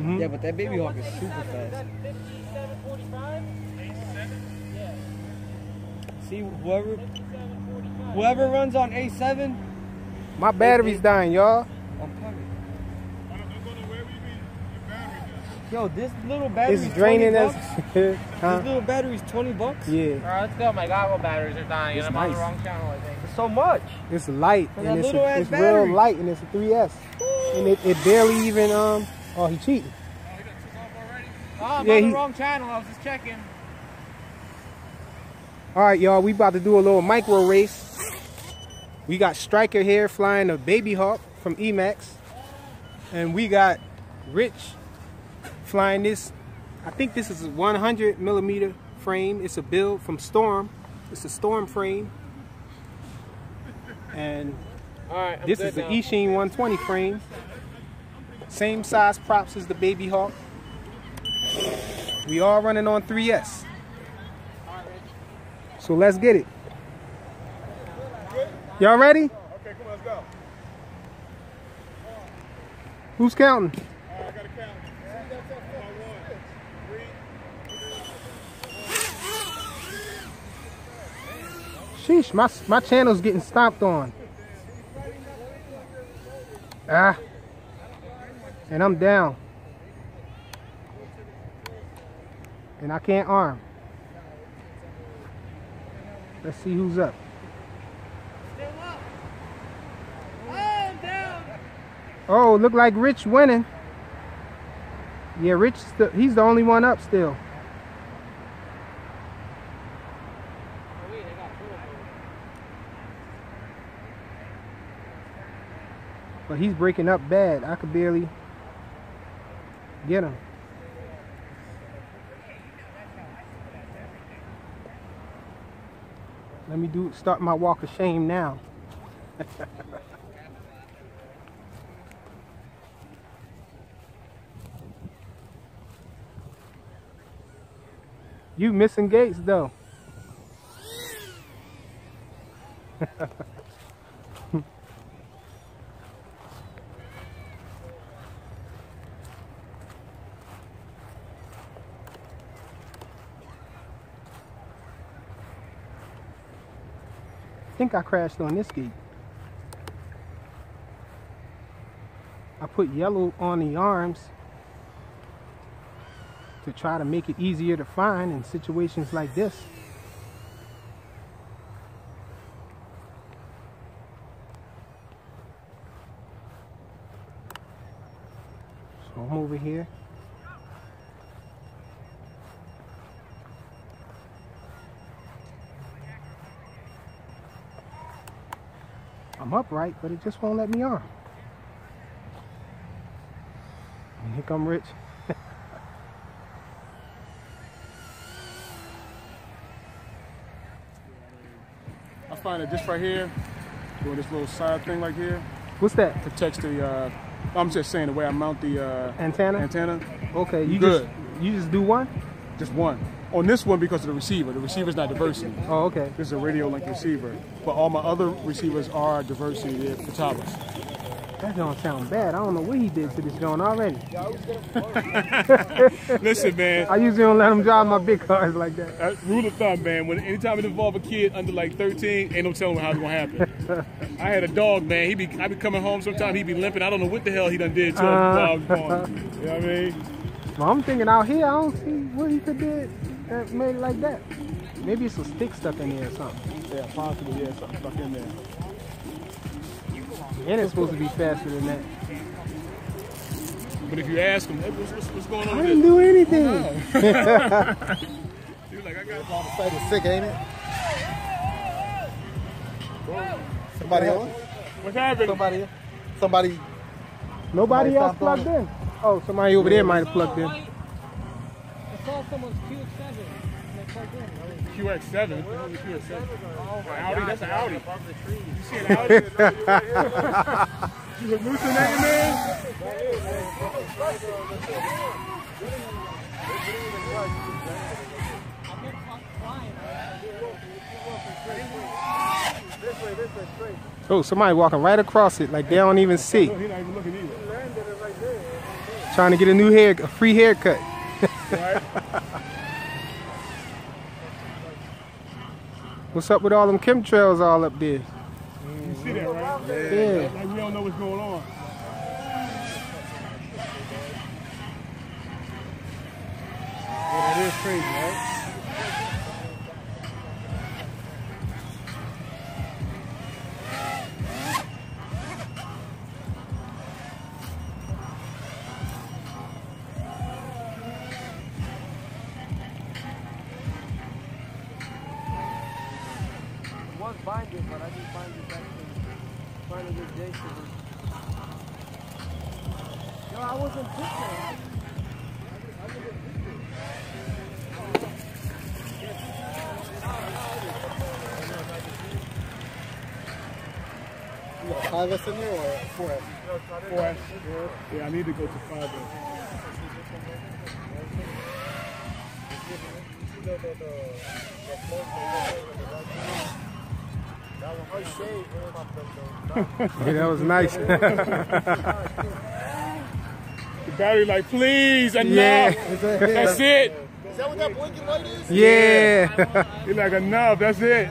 Mhm. Yeah, but that baby hawk is super fast. See, whoever whoever runs on A7, My battery's dying, y'all. I'm coming. Yo, this little battery It's draining us. This huh? little battery's 20 bucks. Yeah. Alright, let's go. My goggle batteries are dying, It's and I'm on nice. the wrong channel, I think. It's so much. It's light For and it's, little a, ass it's battery. real light and it's a 3S. And it, it barely even um oh he cheating. Oh, I'm Yeah, on the he- wrong channel. I was just checking. Alright y'all, we about to do a little micro race. We got Striker here flying a baby hawk from Emax. And we got Rich flying this. I think this is a 100 millimeter frame. It's a build from Storm. It's a Storm frame. And This is the. Eachine 120 frame. Same size props as the Baby Hawk. We are running on 3S. So let's get it. Y'all ready? Okay, come on, let's go. Who's counting? Right, I gotta count. Come on, one, three. Sheesh, my, my channel's getting stomped on. Ah. And I'm down. And I can't arm. Let's see who's up. Oh, look like Rich winning. Yeah, Rich, he's the only one up still. But he's breaking up bad. I could barely get him. Let me do start my walk of shame now. you missing gates though. think I crashed on this gate. I put yellow on the arms to try to make it easier to find in situations like this. So I'm over here. I'm upright, but it just won't let me on. And here come Rich. I find that this right here, doing this little side thing right here, What's that? protects the. Uh, I'm just saying the way I mount the uh, Antenna? antenna. Okay, you Good. just you just do one? Just one. On this one because of the receiver. The receiver's not diversity. Oh, okay. This is a radio link receiver. But all my other receivers are diversity. For towers. That don't sound bad. I don't know what he did to this joint already. Listen, man. I usually don't let him drive my big cars like that. Uh, rule of thumb, man. When anytime it involve a kid under like 13, ain't no telling how it's gonna happen. I had a dog, man. He be I be coming home sometimes. He be limping. I don't know what the hell he done did to him while I was born. You know what I mean? Well, I'm thinking out here, I don't see what he could do that made it like that. Maybe it's a stick stuck in there or something. Yeah, possibly. Yeah, something stuck in there. And it's supposed to be faster than that. But if you ask him, hey, what's, what's, what's going on I with didn't do anything. Oh, he was like, I got On the site is sick, ain't it? Somebody on? What's happening? Somebody? Somebody? Nobody Somebody else stopped on plugged in. Oh, somebody over there might have plugged in. I saw someone's QX7 and they. QX7. What the hell is QX7? Oh, Audi. That's an Audi. You see an Audi? you hallucinating, man? Oh, somebody walking right across it like they don't even see. He's not even looking either. Trying to get a new hair, a free haircut. Right? What's up with all them chemtrails all up there? You see that, right? Yeah. Like we don't know what's going on. Yeah, that is crazy, right? Was binding, but I didn't find it actually. Find a good day for it. No, I wasn't picking. You got five S in there or four S? Four Yeah, I need to go to five S. Yeah, that was nice. The battery like, please, enough. Yeah. That's it. Is that what that blinking light is? yeah. He's like, enough, that's it.